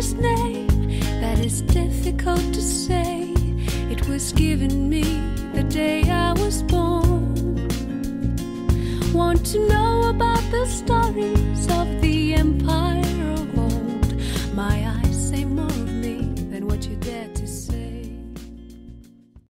his name that is difficult to say. It was given me the day I was born. Want to know about the?